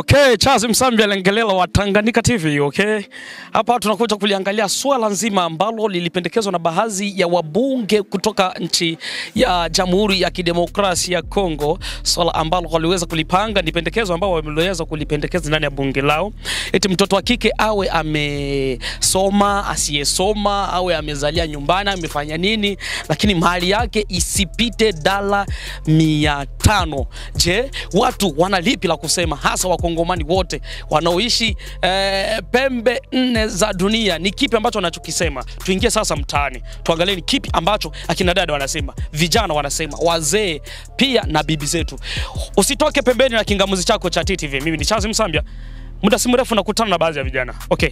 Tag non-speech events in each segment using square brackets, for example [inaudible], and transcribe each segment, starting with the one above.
Okay, Charles Msambi Lengelela wa Tanganyika TV, okay? Hapa tunakuja kuliangalia swala nzima ambalo lilipendekezwa na baadhi ya wabunge kutoka nchi ya Jamhuri ya Kidemokrasia ya Kongo, swala ambalo waliweza kulipanga, ni pendekezo ambao wameweza kulipendekeza ndani ya bunge lao, eti mtoto wa kike awe amesoma, asiyesoma, awe amezalia nyumbani, amefanya nini, lakini mali yake isipite dala mia tano. Je, watu wanalipi la kusema, hasa wakongomani wote wanaoishi eh, pembe nne za dunia? Ni kipi ambacho wanachokisema? Tuingie sasa mtaani, tuangalie ni kipi ambacho akina dada wanasema, vijana wanasema, wazee pia na bibi zetu. Usitoke pembeni na kingamuzi chako cha TTV. Mimi ni Chazi Msambia, muda si mrefu nakutana na baadhi ya vijana okay.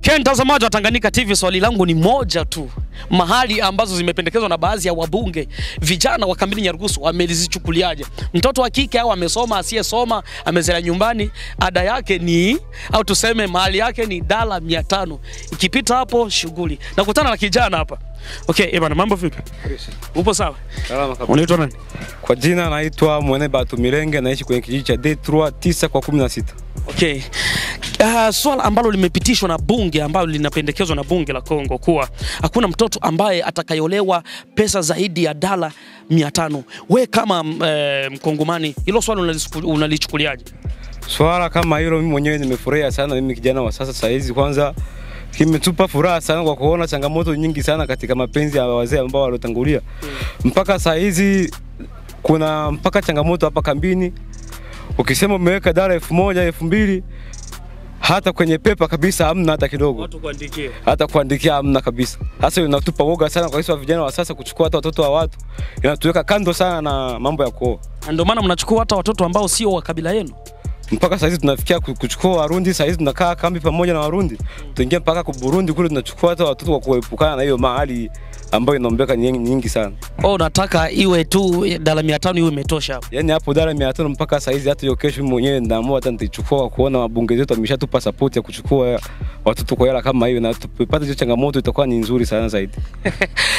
Ken, mtazamaji wa Tanganyika TV, swali langu ni moja tu. Mahali ambazo zimependekezwa na baadhi ya wabunge, vijana wa kambini Nyarugusu wamelizichukuliaje? Mtoto wa kike au amesoma, asiyesoma, amezela nyumbani, ada yake ni au tuseme mahali yake ni dala mia tano. Ikipita hapo shughuli. Nakutana na kijana hapa. Okay, eh bana, mambo vipi? Upo sawa? Salama kabisa. Unaitwa nani? Kwa jina naitwa Mwene Batu Mirenge, naishi kwenye kijiji cha D3 9 kwa 16. Okay. Uh, swala ambalo limepitishwa na bunge ambalo linapendekezwa na bunge la Kongo kuwa hakuna mtoto ambaye atakayolewa pesa zaidi ya dala tano. We kama uh, mkongomani hilo swala unalichuku- unalichukuliaje? Swala kama hilo mimi mwenyewe nimefurahia sana, mimi kijana wa sasa saizi kwanza kimetupa furaha sana kwa kuona changamoto nyingi sana katika mapenzi ya wazee ambao waliotangulia. Mpaka saa hizi kuna mpaka changamoto hapa kambini, ukisema umeweka dala elfu moja elfu mbili hata kwenye pepa kabisa hamna hata kidogo. Watu kuandikie. hata kuandikia hamna kabisa. Sasa inatupa woga sana kwa sisi vijana wa sasa kuchukua hata watoto wa watu, inatuweka kando sana na mambo ya kuoa. Na Ndio maana mnachukua hata watoto ambao sio wa kabila yenu. Mpaka saizi tunafikia kuchukua Warundi, saizi tunakaa kambi pamoja na Warundi, tuingia mpaka ku Burundi kule tunachukua hata watoto kwa kuepukana na hiyo mahali ambayo inaombeka nyingi, sana. Oh, nataka iwe tu dala mia tano iwe imetosha. Yaani hapo dala mia tano mpaka saizi, hata hiyo kesho mwenyewe ndaamua hata nitaichukua kwa kuona wabunge zetu wameshatupa support ya kuchukua watoto kwa hela kama hiyo, na tupate hiyo changamoto itakuwa ni nzuri sana zaidi. [laughs]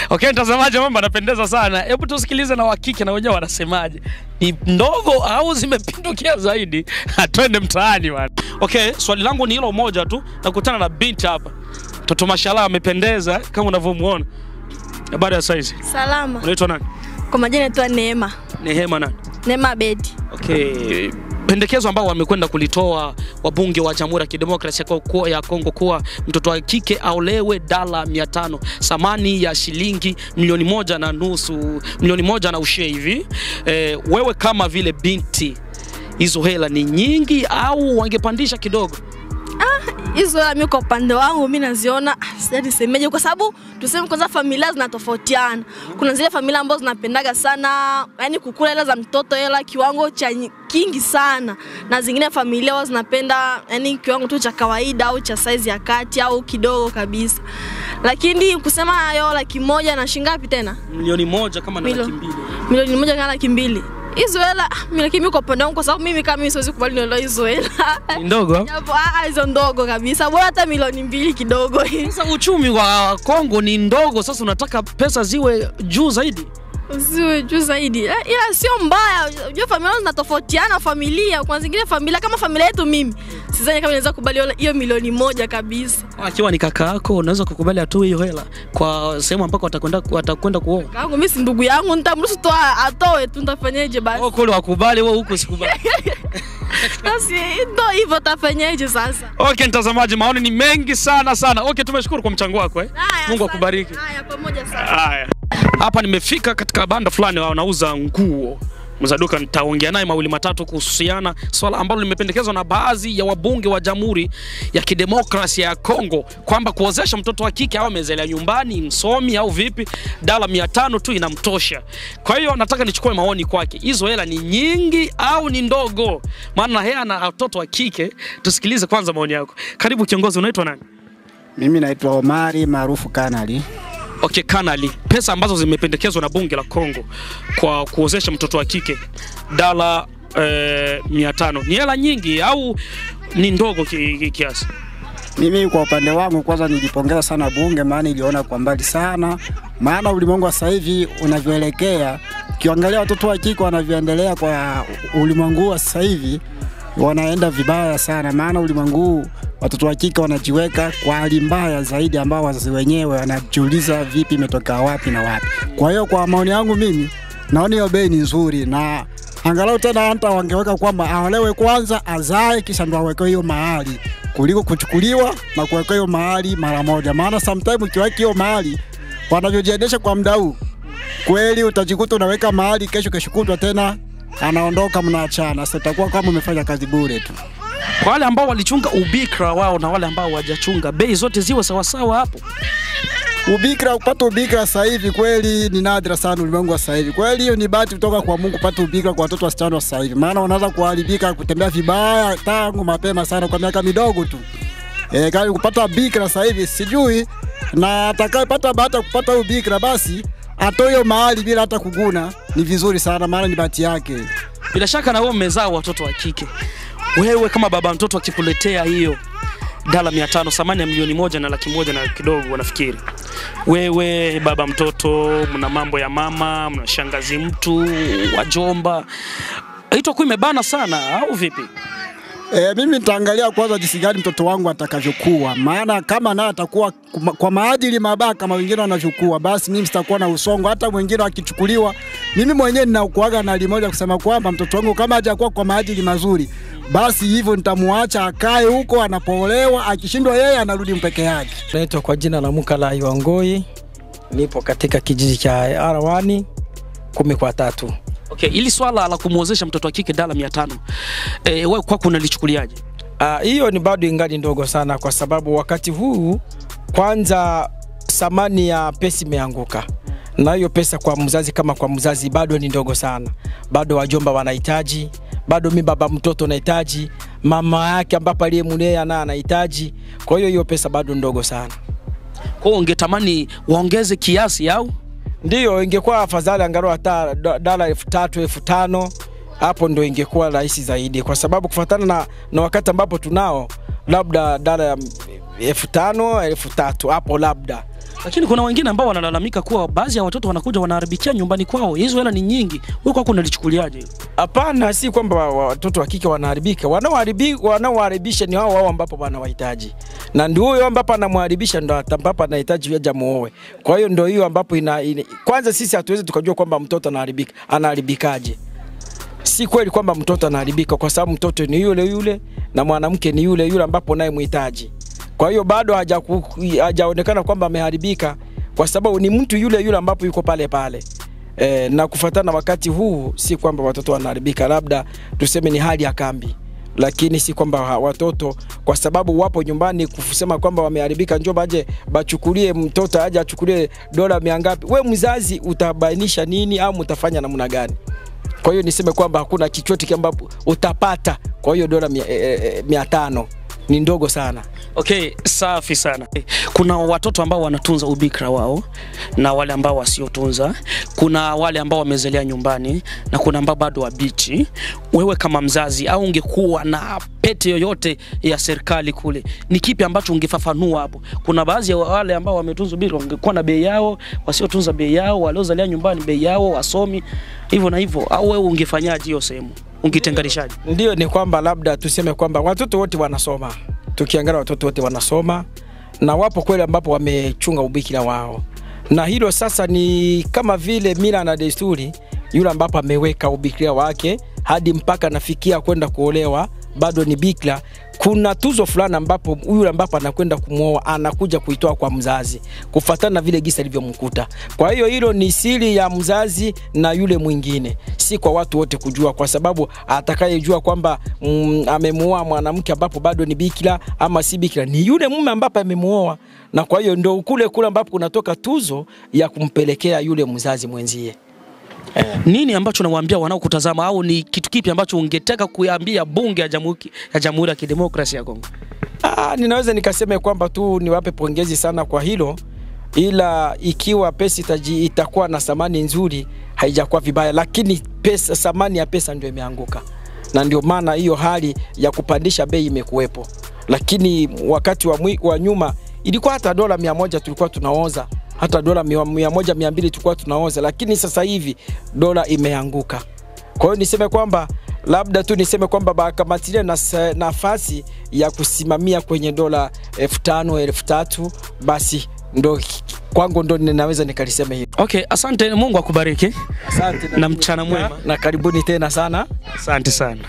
Okay, mtazamaji, mambo anapendeza sana. Hebu tusikilize na wakike na wenyewe wanasemaje, ni ndogo au zimepindukia zaidi? [laughs] Twende mtaani bwana. Okay, swali langu ni hilo moja tu. Nakutana na binti hapa, mtoto mashallah amependeza kama unavyomuona. Habari ya saizi, Salama. unaitwa nani? Kwa majina naitwa Neema. Neema nani? Neema Bedi. Okay, pendekezo ambao wamekwenda kulitoa wabunge wa Jamhuri ya Kidemokrasia ya Kongo kuwa mtoto wa kike aolewe dala mia tano thamani ya shilingi milioni moja na nusu milioni moja na ushe hivi. E, wewe kama vile binti, hizo hela ni nyingi au wangepandisha kidogo? Hizo ah, mi kwa upande wangu mi naziona ah, sijui kwa sababu tuseme kwanza familia zinatofautiana. Kuna zile familia ambazo zinapendaga sana yani kukula hela za mtoto hela kiwango cha kingi sana na zingine familia wao zinapenda yani kiwango tu cha kawaida au cha size ya kati au kidogo kabisa. Lakini kusema hayo laki moja na shilingi ngapi tena? Milioni moja kama na laki mbili. milioni moja na laki mbili hizo hela mimi lakini mimi kwa upande wangu kwa sababu mimi kama mimi siwezi kubali nilo hizo hela Ni ndogo? [laughs] Japo, ah, ah, hizo ndogo kabisa bora hata milioni mbili kidogo Sasa uchumi wa Kongo ni ndogo, sasa unataka pesa ziwe juu zaidi. Usiwe juu zaidi Eh, ila sio mbaya unajua familia zinatofautiana familia kwa zingine familia kama familia yetu mimi sidhani kama inaweza kubali hiyo- milioni moja kabisa Akiwa ni kaka yako, unaweza kukubali tu hiyo hela kwa sehemu ambako watakwenda watakwenda kuoa. kangu mimi si ndugu yangu nitamruhusu tu atoe tu nitafanyaje basi Wewe kule wakubali, wewe huko sikubali. [laughs] basi ndo hivyo tafanyaje sasa Okay, mtazamaji, maoni ni mengi sana sana. Okay, tumeshukuru kwa mchango wako eh. Mungu akubariki. haya pamoja sana Haya. Hapa nimefika katika banda fulani wanauza nguo. Mzaduka nitaongea naye mawili matatu kuhusiana swala ambalo limependekezwa na baadhi ya wabunge wa Jamhuri ya Kidemokrasia ya Kongo kwamba kuozesha mtoto wa kike au amezelea nyumbani msomi au vipi, dala mia tano tu inamtosha. Kwa hiyo nataka nichukue maoni kwake, hizo hela ni nyingi au ni ndogo? Maana hea na watoto wa kike. Tusikilize kwanza maoni yako. Karibu kiongozi, unaitwa nani? Mimi naitwa Omari maarufu Kanali. Okay, kanali, pesa ambazo zimependekezwa na bunge la Kongo kwa kuozesha mtoto wa kike dala eh, mia tano ni hela nyingi au ni ndogo ki, ki, kiasi? Mimi kwa upande wangu, kwanza nijipongeza sana bunge, maana iliona kwa mbali sana, maana ulimwengu wa sasa hivi unavyoelekea, ukiangalia watoto wa kike wanavyoendelea kwa ulimwengu wa sasa hivi, wanaenda vibaya sana, maana ulimwengu watoto wa kike wanajiweka kwa hali mbaya zaidi, ambao wazazi wenyewe wanajiuliza vipi imetoka wapi na wapi. Kwa hiyo kwa maoni yangu mimi naona hiyo bei ni nzuri, na angalau tena hata wangeweka kwamba aolewe kwanza, azae, kisha ndo awekewe hiyo mahali kuliko kuchukuliwa na kuwekewa hiyo mahali mara moja, maana sometime ukiweka hiyo mahali wanavyojiendesha kwa muda huu kweli utajikuta unaweka mahali, kesho kesho kutwa tena anaondoka, mnaachana. Sasa itakuwa kama umefanya kazi bure tu. Kwa wale ambao walichunga ubikra wao na wale ambao hawajachunga, bei zote ziwe sawasawa hapo. Ubikra, kupata ubikra sasa hivi kweli ni nadra sana ulimwengu wa sasa hivi. Kweli hiyo ni bahati kutoka kwa Mungu kupata ubikra kwa watoto wasichana wa sasa hivi, maana wanaanza kuharibika kutembea vibaya tangu mapema sana kwa miaka midogo tu. E, kama kupata bikra sasa hivi sijui, na atakayepata bahati kupata ubikra basi atoe hiyo mahali bila hata kuguna, ni vizuri sana, maana ni bahati yake. Bila shaka na wewe umezaa watoto wa kike. Wewe kama baba mtoto akikuletea hiyo dala mia tano thamani ya milioni moja na laki moja na kidogo, wanafikiri wewe baba mtoto, mna mambo ya mama, mna shangazi mtu, wajomba, itakuwa imebana sana au vipi? E, mimi nitaangalia kwanza jinsi gani mtoto wangu atakavyokuwa, maana kama naye atakuwa kwa maadili mabaya kama wengine wanavyokuwa, basi mimi sitakuwa na usongo. Hata mwingine akichukuliwa, mimi mwenyewe ninakuaga na limoja kusema kwamba mtoto wangu kama hajakuwa kwa maadili mazuri, basi hivyo nitamuacha akae huko anapoolewa, akishindwa yeye anarudi mpeke yake. Naitwa kwa jina la Mukala Iwangoi, nipo katika kijiji cha Arawani kumi kwa tatu. Okay, ili swala la kumwozesha mtoto wa kike dala mia tano e, wewe kwako unalichukuliaje? Ah, hiyo ni bado ingali ndogo sana, kwa sababu wakati huu kwanza thamani ya pesa imeanguka, na hiyo pesa kwa mzazi kama kwa mzazi bado ni ndogo sana, bado wajomba wanahitaji, bado mi baba mtoto nahitaji, mama yake ambapo aliyemlea naye anahitaji. Kwa hiyo hiyo pesa bado ndogo sana. Kwa hiyo ungetamani waongeze kiasi au? Ndiyo, ingekuwa afadhali angalau hata dola elfu tatu elfu tano hapo ndo ingekuwa rahisi zaidi, kwa sababu kufuatana na, na wakati ambapo tunao labda dala ya elfu tano elfu tatu hapo labda Lakini kuna wengine ambao wanalalamika kuwa baadhi ya watoto wanakuja wanaharibikia nyumbani kwao, hizo hela ni nyingi. Wewe kwako unalichukuliaje? Hapana, si kwamba wa- wa- watoto wa kike wanaharibika. Wanaoharibisha ni hao hao ambapo wanawahitaji, na ndio huyo ambapo anamharibisha ndo ambapo anahitaji aje muoe. Kwa hiyo ndio hiyo ambapo ina, ina, kwanza sisi hatuwezi tukajua kwamba mtoto anaharibika, anaharibikaje. Si kweli kwamba mtoto anaharibika, kwa sababu mtoto ni yule yule na mwanamke ni yule yule ambapo naye mhitaji. Kwa hiyo bado hajaonekana kwamba ameharibika, kwa sababu ni mtu yule yule ambapo yuko pale pale. E, na kufuatana wakati huu si kwamba watoto wanaharibika, labda tuseme ni hali ya kambi, lakini si kwamba watoto kwa sababu wapo nyumbani kusema kwamba wameharibika, njoo baje bachukulie mtoto aje achukulie dola mia ngapi. We mzazi utabainisha nini au mtafanya namna gani? Kwa hiyo niseme kwamba hakuna chochote ambapo utapata. Kwa hiyo dola mia, e, e, mia tano ni ndogo sana. Okay, safi sana. Kuna watoto ambao wanatunza ubikra wao na wale ambao wasiotunza. Kuna wale ambao wamezelea nyumbani na kuna ambao bado wabichi. Wewe kama mzazi au ungekuwa na pete yoyote ya serikali kule, ni kipi ambacho ungefafanua hapo? Kuna baadhi ya wale ambao wametunza ubikra wangekuwa na bei yao, wasiotunza bei yao, waliozalia nyumbani bei yao, wasomi hivyo na hivyo, au wewe ungefanyaje hiyo sehemu? Ungetenganishaje? Ndio, ni kwamba labda tuseme kwamba watoto wote wanasoma, tukiangalia watoto wote wanasoma na wapo kweli ambapo wamechunga ubikira wao, na hilo sasa ni kama vile mila na desturi, yule ambapo ameweka ubikira wake hadi mpaka anafikia kwenda kuolewa bado ni bikla Kuna tuzo fulani ambapo huyu ambapo anakwenda kumwoa anakuja kuitoa kwa mzazi kufuatana na vile gisa ilivyomkuta. Kwa hiyo hilo ni siri ya mzazi na yule mwingine, si kwa watu wote kujua, kwa sababu atakayejua kwamba mm, amemuoa mwanamke ambapo bado ni bikira ama si bikira ni yule mume ambapo amemuoa, na kwa hiyo ndio kule kule ambapo kunatoka tuzo ya kumpelekea yule mzazi mwenzie. Nini ambacho nawaambia wanaokutazama au ni kitu kipi ambacho ungetaka kuambia bunge ya Jamhuri ya ya Kidemokrasia ya Kongo? Ah, ninaweza nikasema kwamba tu niwape pongezi sana kwa hilo, ila ikiwa pesa itaji, itakuwa na thamani nzuri haijakuwa vibaya, lakini pesa, thamani ya pesa ndio imeanguka, na ndio maana hiyo hali ya kupandisha bei imekuwepo. Lakini wakati wa, mwi, wa nyuma ilikuwa hata dola mia moja tulikuwa tunaoza hata dola mia, moja mia mbili tulikuwa tunaoza, lakini sasa hivi dola imeanguka. Kwa hiyo niseme kwamba labda tu niseme kwamba bakamatilia na nafasi ya kusimamia kwenye dola elfu tano elfu tatu basi ndo kwangu ndo ninaweza nikalisema hivyo. Okay, asante. Mungu akubariki Asante na mchana mwema. na karibuni tena sana. Asante sana.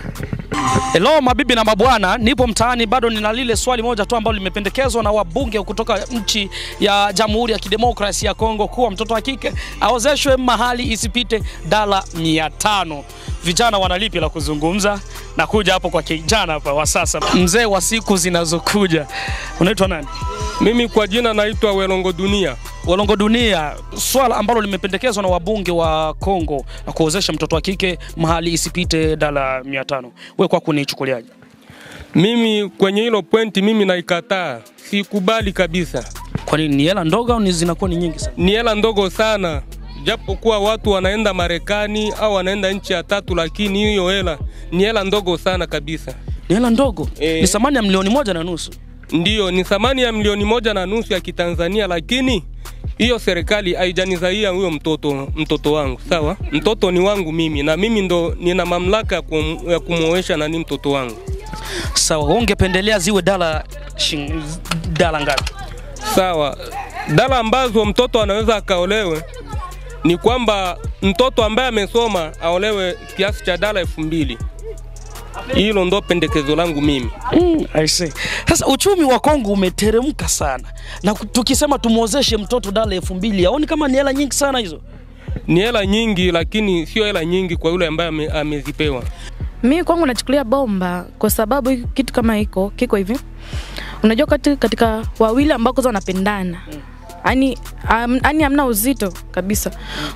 Hello mabibi na mabwana, nipo mtaani bado nina lile swali moja tu ambalo limependekezwa na wabunge kutoka nchi ya Jamhuri ya Kidemokrasia ya Kongo kuwa mtoto wa kike aozeshwe mahali isipite dala mia tano. Vijana wanalipi la kuzungumza? Na kuja hapo kwa kijana hapa wa sasa, mzee wa siku zinazokuja. Unaitwa nani? Mimi kwa jina naitwa Welongo Dunia. Walongo Dunia, swala ambalo limependekezwa na wabunge wa Kongo na kuozesha mtoto wa kike mahali isipite dala mia tano. Wewe kwako niichukuliaje? Mimi kwenye hilo pointi mimi naikataa, sikubali kabisa. Kwa nini? Ni hela ndogo au ni zinakuwa ni nyingi sana? Ni hela ndogo sana, japokuwa watu wanaenda Marekani au wanaenda nchi ya tatu, lakini hiyo hela ni hela ndogo sana kabisa. Ni hela ndogo e, ni thamani ya milioni moja na nusu. Ndiyo, ni thamani ya milioni moja na nusu ya Kitanzania, lakini hiyo serikali haijanizaia huyo mtoto mtoto wangu. Sawa, mtoto ni wangu mimi, na mimi ndo nina mamlaka ya kum- ya kumwowesha nani mtoto wangu. Sawa, wewe ungependelea ziwe dala shing, dala ngapi? Sawa, dala ambazo mtoto anaweza akaolewe ni kwamba mtoto ambaye amesoma aolewe kiasi cha dala elfu mbili. Hilo ndo pendekezo langu mimi. Mm, I see. Sasa uchumi wa Kongo umeteremka sana, na tukisema tumwozeshe mtoto dala elfu mbili aoni kama ni hela nyingi sana hizo? Ni hela nyingi, lakini sio hela nyingi kwa yule ambaye ame, amezipewa. mi kwangu nachukulia bomba kwa sababu kitu kama hiko kiko hivi unajua kati, katika wawili ambao kwanza wanapendana yani am, yani hamna uzito kabisa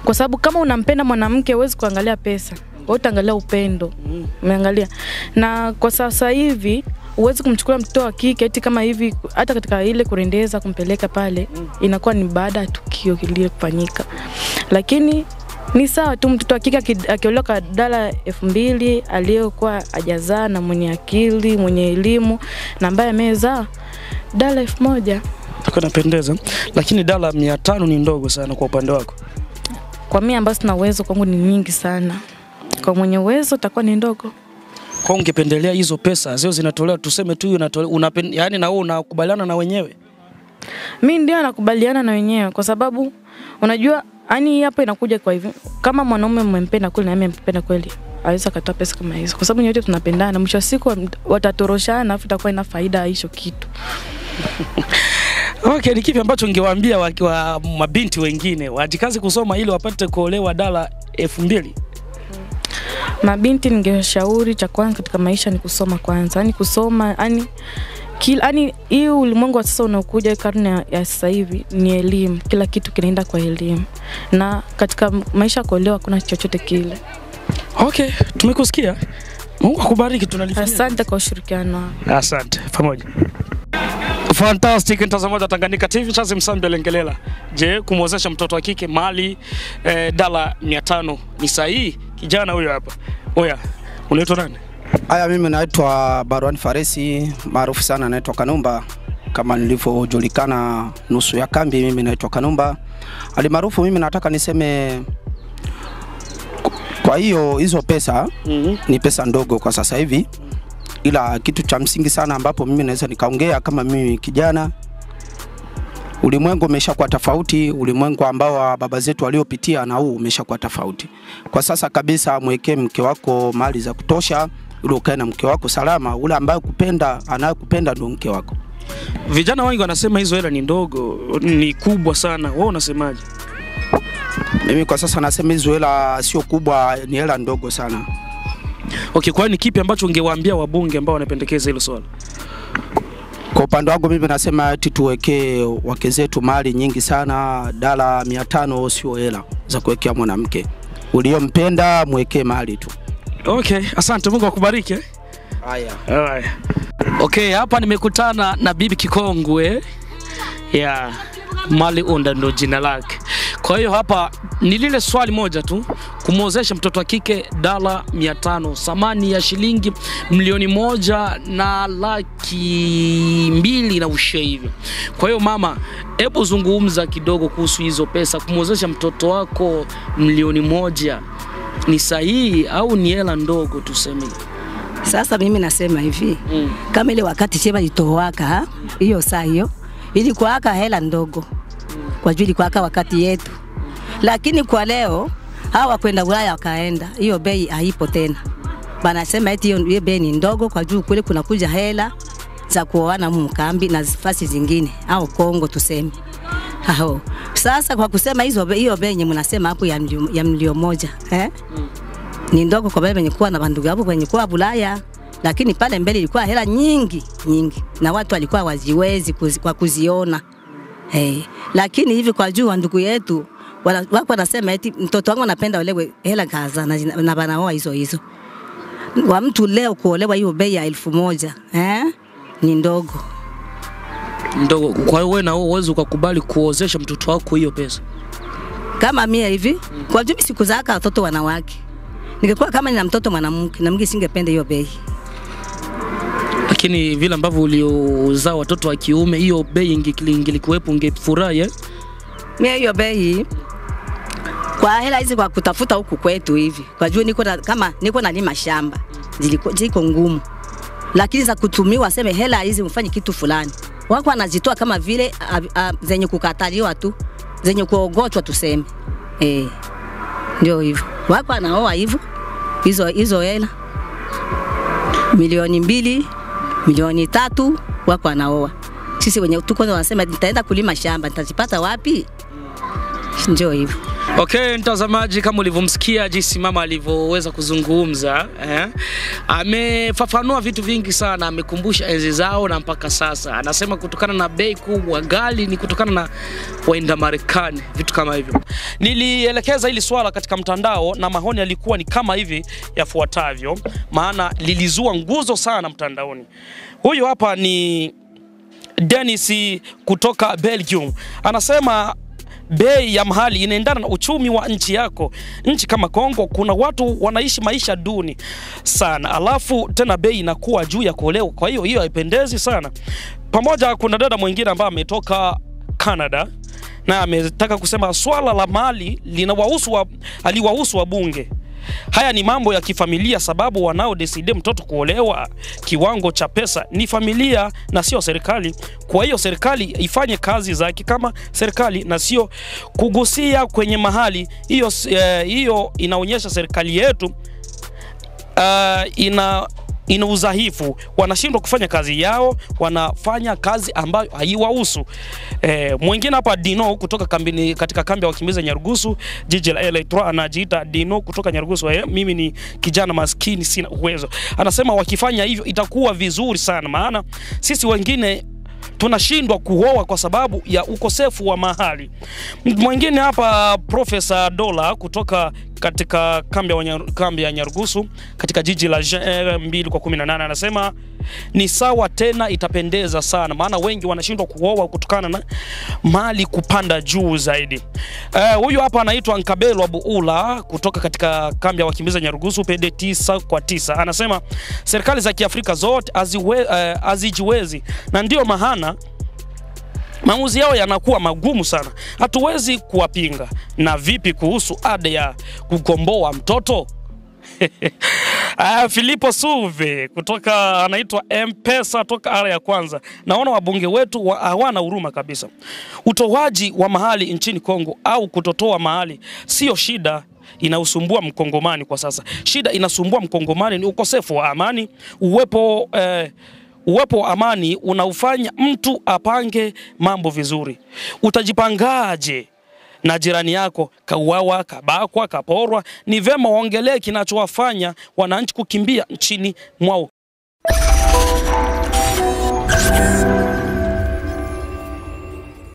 kwa sababu kama unampenda mwanamke huwezi kuangalia pesa wewe angalia upendo. Umeangalia? Na kwa sasa hivi huwezi kumchukulia mtoto wa kike eti kama hivi hata katika ile kurendeza kumpeleka pale inakuwa ni baada ya tukio kiliyofanyika lakini ni sawa tu mtoto wa kike aki- akiolewa kwa dala elfu mbili aliyokuwa ajazaa na mwenye akili mwenye elimu na ambaye amezaa dala elfu moja. Itakuwa inapendeza, lakini dala mia tano ni ndogo sana kwa upande wako. kwa mimi ambayo sina uwezo kwangu ni nyingi sana kwa mwenye uwezo itakuwa ni ndogo. Kwa ungependelea hizo pesa zio zinatolewa, tuseme tu unatolewa, unapen, yani na wewe unakubaliana na wenyewe? Mi ndio nakubaliana na wenyewe kwa sababu unajua yani hapa inakuja kwa hivi kama mwanaume mmempenda kweli na mimi mpenda kweli aweza akatoa pesa kama hizo. Kwa sababu nyote tunapendana mwisho wa siku watatoroshana afu itakuwa ina faida hicho kitu. [laughs] Okay, ni kipi ambacho ungewaambia wakiwa wa mabinti wengine wajikazi kusoma ili wapate kuolewa dala elfu mbili? Mabinti ningeshauri cha kwanza katika maisha ni kusoma kwanza yani kusoma yani kila yani hii ulimwengu wa sasa unaokuja karne ya, ya sasa hivi ni elimu kila kitu kinaenda kwa elimu na katika maisha ya kuolewa kuna chochote kile Okay, tumekusikia. Mungu akubariki, tunalifanya. asante kwa ushirikiano wako Asante pamoja. Fantastic mtazamaji wa Tanganyika TV, Chazi Msambi Lengelela. Je, kumwezesha mtoto wa kike mali eh, dala 500 ni sahihi? Kijana huyo hapa. Oya, unaitwa nani? Haya, mimi naitwa Barwan Faresi, maarufu sana naitwa Kanumba, kama nilivyojulikana nusu ya kambi, mimi naitwa Kanumba alimaarufu. Mimi nataka niseme, kwa hiyo hizo pesa mm -hmm. ni pesa ndogo kwa sasa hivi, ila kitu cha msingi sana ambapo mimi naweza nikaongea kama mimi kijana, ulimwengu umeshakuwa tofauti. Ulimwengu ambao wa baba zetu waliopitia na huu umeshakuwa tofauti. Kwa sasa kabisa, mwekee mke wako mali za kutosha, ili ukae na mke wako salama. Ule ambaye kupenda anayekupenda ndio mke wako. Vijana wengi wanasema hizo hela ni ndogo, ni kubwa sana. Wewe unasemaje? Mimi kwa sasa nasema hizo hela sio kubwa, ni hela ndogo sana. Okay, kwa hiyo ni kipi ambacho ungewaambia wabunge ambao wanapendekeza hilo swala? Kwa upande wangu mimi nasema eti tuwekee wake zetu mali nyingi sana, dala mia tano sio hela za kuwekea mwanamke. Uliyompenda mwekee mali tu. Okay, asante. Mungu akubariki. eh. Haya. Haya. Okay, hapa nimekutana na bibi kikongwe ya Mali Unda ndo jina lake. Kwa hiyo hapa ni lile swali moja tu, kumwozesha mtoto wa kike dala mia tano, thamani ya shilingi milioni moja na laki mbili na ushe hivi. Kwa hiyo mama, hebu zungumza kidogo kuhusu hizo pesa, kumwozesha mtoto wako milioni moja ni sahihi au ni hela ndogo tuseme? Sasa mimi nasema hivi Mm. kama ile wakati chema itowaka hiyo saa hiyo ilikuwaka hela ndogo kwa juu kwaka wakati yetu, lakini kwa leo hawa kwenda Ulaya wakaenda, hiyo bei haipo tena. Banasema eti hiyo bei ni ndogo kwa juu kule kunakuja hela za kuoana mkambi na nafasi zingine au Kongo tuseme. Hao. Sasa kwa kusema hizo hiyo bei yenye mnasema hapo ya mlio, ya mlio moja eh? ni ndogo kwa wenye kuwa na bandugu hapo kwenye kuwa Bulaya, lakini pale mbele ilikuwa hela nyingi nyingi, na watu walikuwa waziwezi kuzi, kwa kuziona hey. Lakini hivi kwa juu wa ndugu yetu wako wanasema eti mtoto wangu anapenda olewe hela kaza na, na banaoa hizo hizo wa mtu leo kuolewa hiyo bei ya elfu moja eh? ni ndogo. Ndogo. Kwa hiyo wewe na wewe uwezi ukakubali kuozesha mtoto wako hiyo pesa? Kama mie hivi kwa juu siku zaka watoto wanawake, ningekuwa kama nina mtoto mwanamke na mimi singependa hiyo bei. Lakini vile ambavyo uliozaa watoto wa kiume, hiyo bei ingelikuwepo, ungefurahi eh? Mie hiyo bei kwa hela hizi kwa kutafuta huku kwetu hivi, kwa juu niko na, kama niko nalima shamba ziliko, ziko ngumu, lakini za kutumiwa seme hela hizi mfanye kitu fulani, wako anazitoa kama vile a, a, zenye kukataliwa tu zenye kuogotwa tuseme, eh, ndio hivyo. Wako anaoa hivyo hizo hizo hela. Milioni mbili milioni tatu wako wanaoa. Sisi wenye tuko wanasema nitaenda kulima shamba nitazipata wapi? Njoo hivyo. Okay, mtazamaji, kama ulivyomsikia jinsi mama alivyoweza kuzungumza eh, amefafanua vitu vingi sana, amekumbusha enzi zao na mpaka sasa. Anasema kutokana na bei kubwa gali ni kutokana na waenda Marekani, vitu kama hivyo. Nilielekeza hili swala katika mtandao na maoni yalikuwa ni kama hivi yafuatavyo, maana lilizua nguzo sana mtandaoni. Huyu hapa ni Dennis kutoka Belgium anasema bei ya mahali inaendana na uchumi wa nchi yako. Nchi kama Kongo kuna watu wanaishi maisha duni sana, alafu tena bei inakuwa juu ya kuolewa. Kwa hiyo hiyo haipendezi sana. Pamoja, kuna dada mwingine ambaye ametoka Canada na ametaka kusema swala la mali linawahusu wa, aliwahusu wabunge. Haya ni mambo ya kifamilia, sababu wanaodeside mtoto kuolewa kiwango cha pesa ni familia na sio serikali. Kwa hiyo serikali ifanye kazi zake kama serikali na sio kugusia kwenye mahali hiyo. eh, Hiyo inaonyesha serikali yetu uh, ina ina udhaifu, wanashindwa kufanya kazi yao, wanafanya kazi ambayo haiwahusu. E, mwingine hapa Dino kutoka kambini, katika kambi ya wakimbizi ya Nyarugusu jiji la Electra anajiita Dino kutoka Nyarugusu. E, mimi ni kijana maskini, sina uwezo. Anasema wakifanya hivyo itakuwa vizuri sana, maana sisi wengine tunashindwa kuoa kwa sababu ya ukosefu wa mahali. Mwingine hapa Profesa Dola kutoka katika kambi ya, wanyar, kambi ya Nyarugusu katika jiji la Jere 2 kwa 18 anasema ni sawa tena, itapendeza sana, maana wengi wanashindwa kuoa kutokana na mali kupanda juu zaidi. Eh, Huyu hapa anaitwa Nkabelo Abuula kutoka katika kambi ya wakimbizi ya Nyarugusu PD 9 kwa 9 anasema serikali za Kiafrika zote azijiwezi, eh, hazijiwezi na ndio maana maamuzi yao yanakuwa magumu sana, hatuwezi kuwapinga. Na vipi kuhusu ada ya kukomboa mtoto? [laughs] Filipo Suve kutoka anaitwa Mpesa toka ara ya kwanza. Naona wabunge wetu wa- hawana huruma kabisa. Utoaji wa mahali nchini Kongo au kutotoa mahali sio shida inausumbua mkongomani kwa sasa. Shida inasumbua mkongomani ni ukosefu wa amani, uwepo eh, uwepo wa amani unaufanya mtu apange mambo vizuri. Utajipangaje na jirani yako kauawa, kabakwa, kaporwa? Ni vema waongelee kinachowafanya wananchi kukimbia nchini mwao.